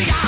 I'm